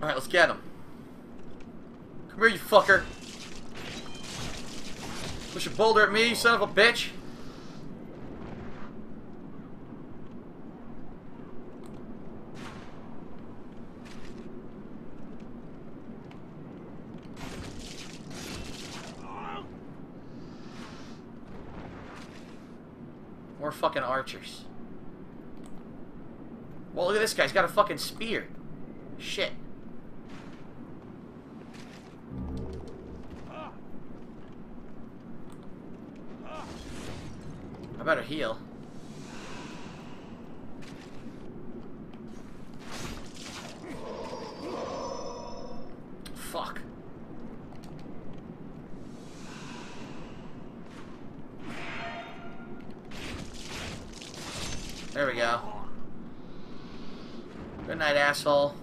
Alright, let's get him. Come here, you fucker. Push a boulder at me, you son of a bitch. More fucking archers. Well, look at this guy. He's got a fucking spear. Shit. I better heal. Fuck. There we go. Good night, asshole.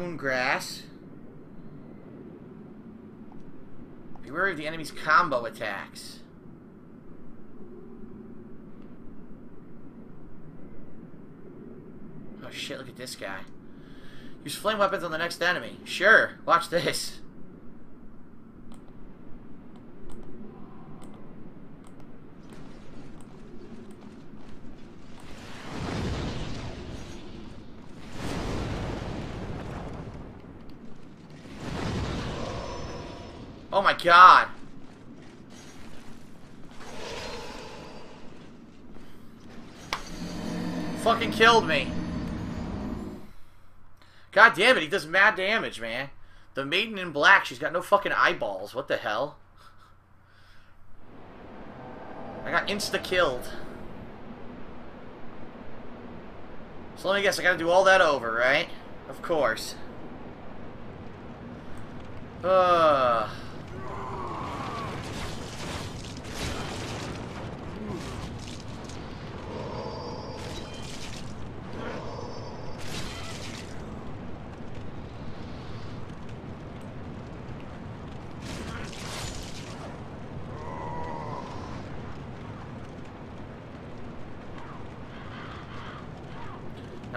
Moon Grass. Beware of the enemy's combo attacks. Oh shit, look at this guy. Use flame weapons on the next enemy. Sure, watch this. Oh my god. Fucking killed me. God damn it, he does mad damage, man. The maiden in black, she's got no fucking eyeballs. What the hell? I got insta-killed. So let me guess, I gotta do all that over, right? Of course. Uh...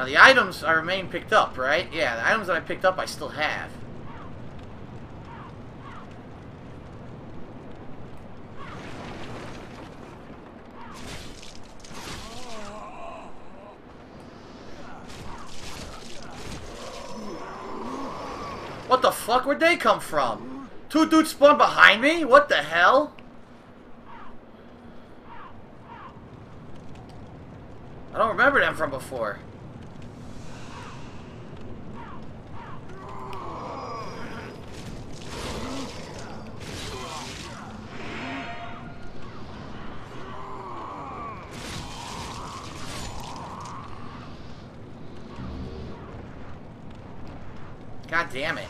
Now the items I remain picked up, right? Yeah, the items that I picked up I still have. What the fuck? Where'd they come from? Two dudes spawned behind me? What the hell? I don't remember them from before. God damn it.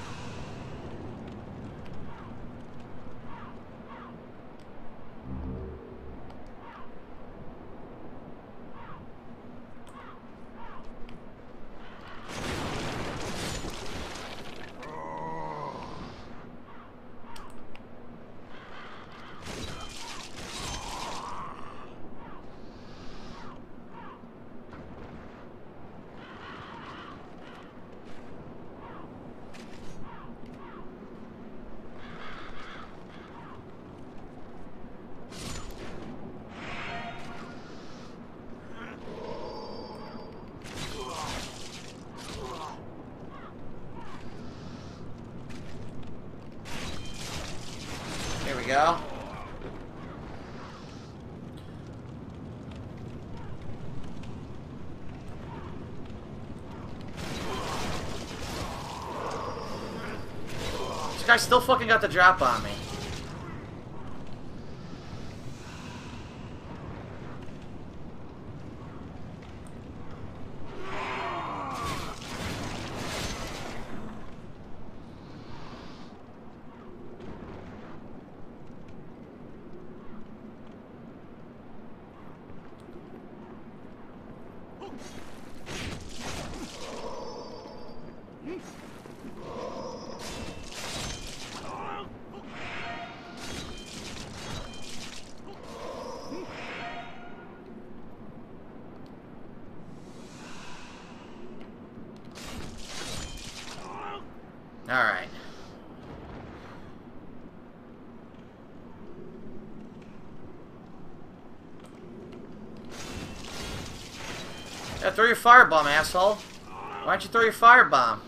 Here we go. This guy still fucking got the drop on me. Throw your firebomb, asshole. Why don't you throw your firebomb?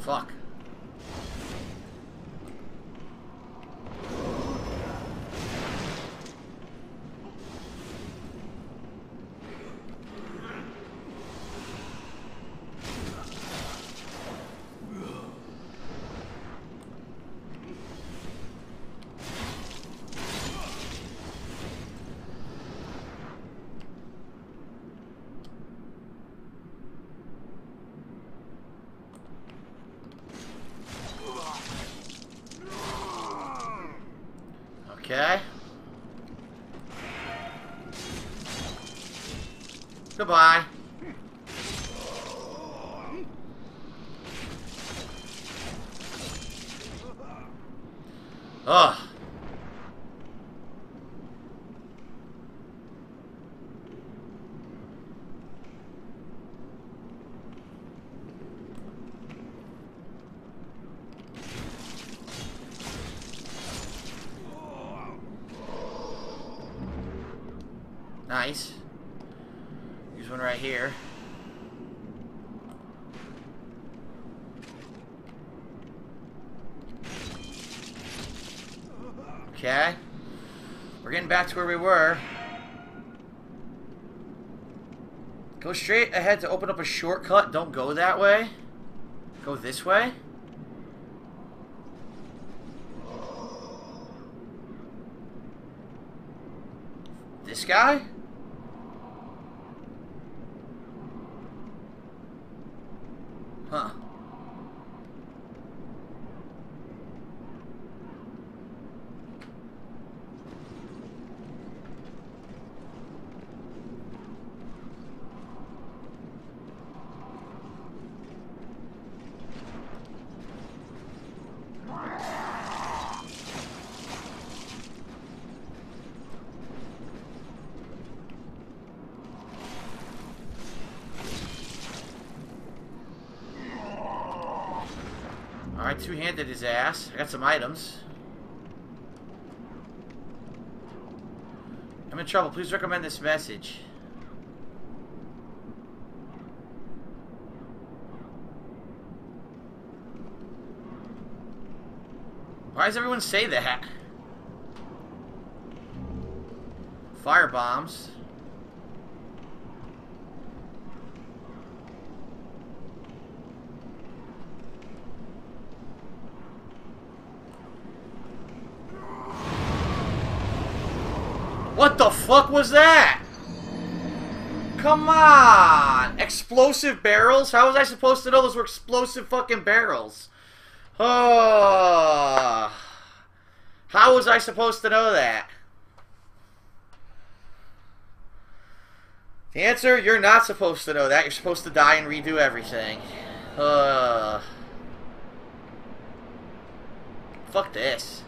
Fuck. Goodbye. Ugh. Nice. One right here. Okay. We're getting back to where we were. Go straight ahead to open up a shortcut. Don't go that way. Go this way. This guy? Huh. Alright, two-handed his ass. I got some items. I'm in trouble. Please recommend this message. Why does everyone say that? Fire bombs. What the fuck was that? Come on! Explosive barrels? How was I supposed to know those were explosive fucking barrels? Oh. How was I supposed to know that? The answer, you're not supposed to know that. You're supposed to die and redo everything. Uh. Fuck this.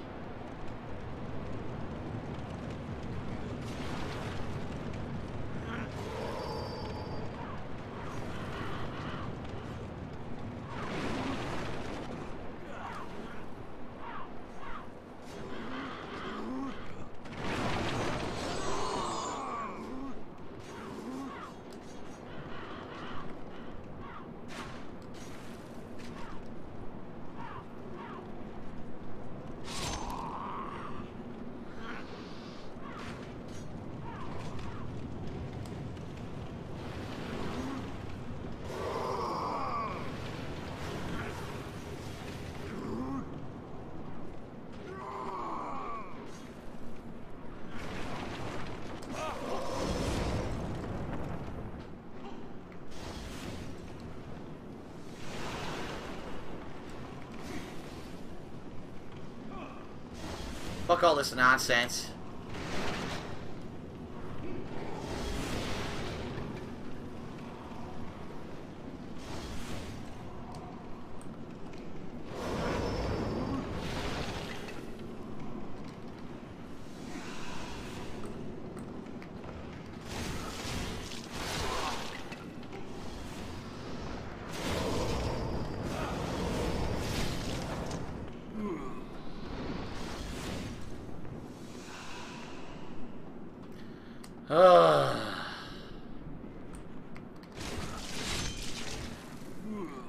Fuck all this nonsense.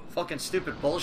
Fucking stupid bullshit.